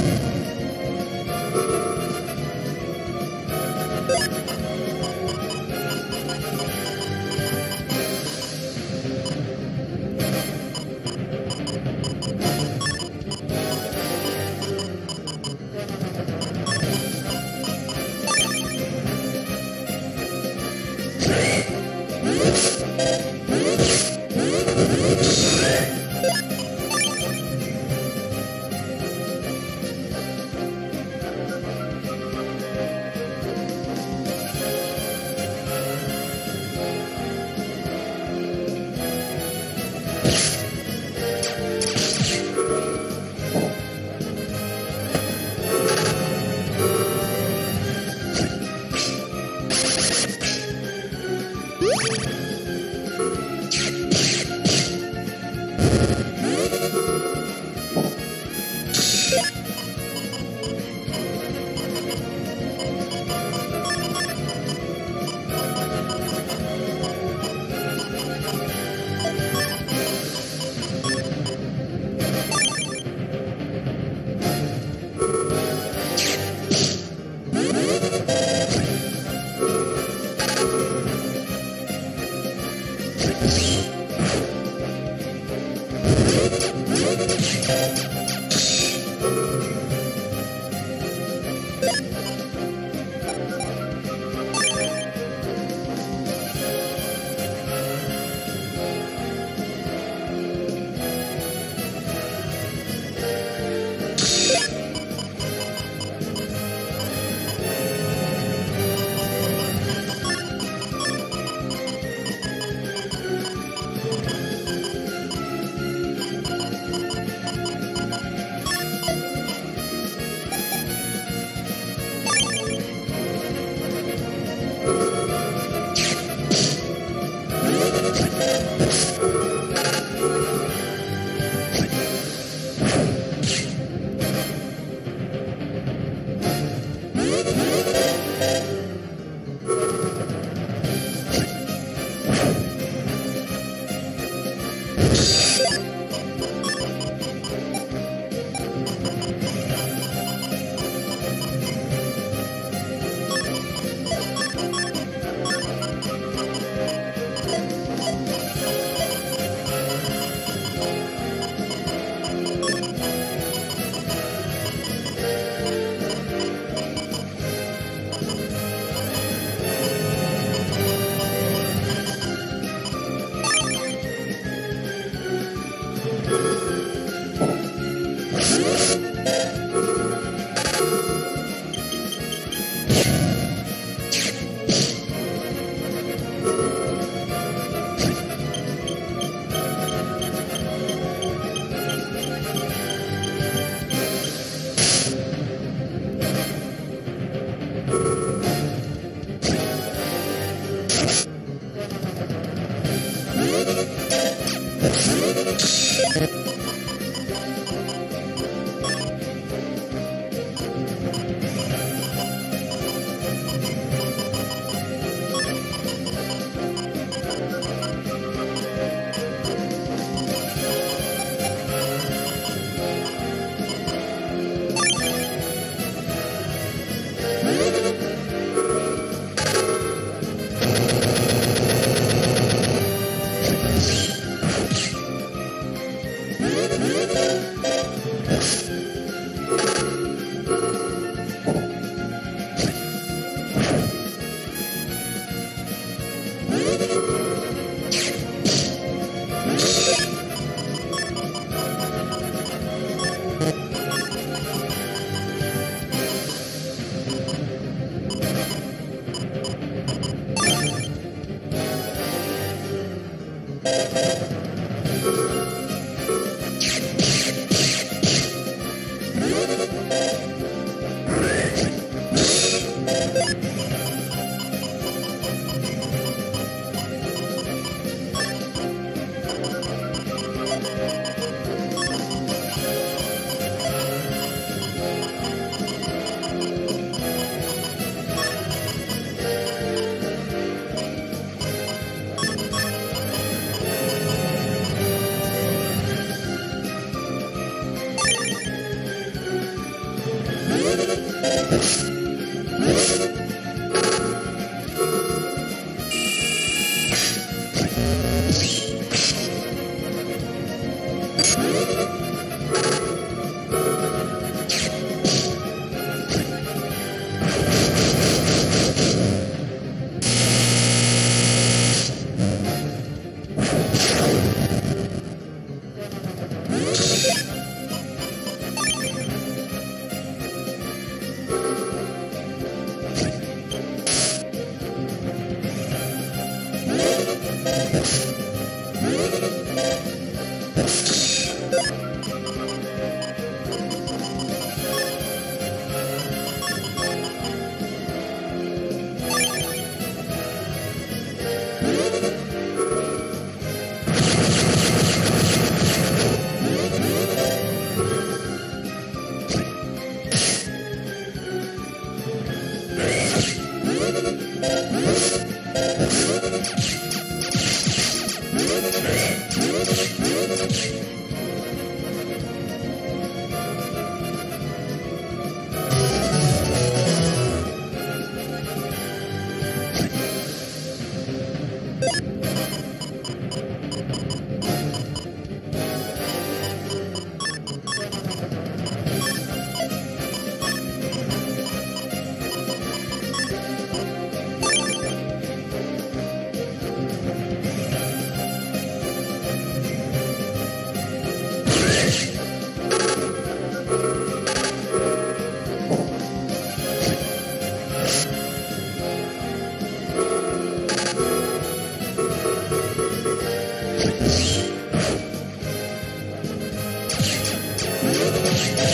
you you.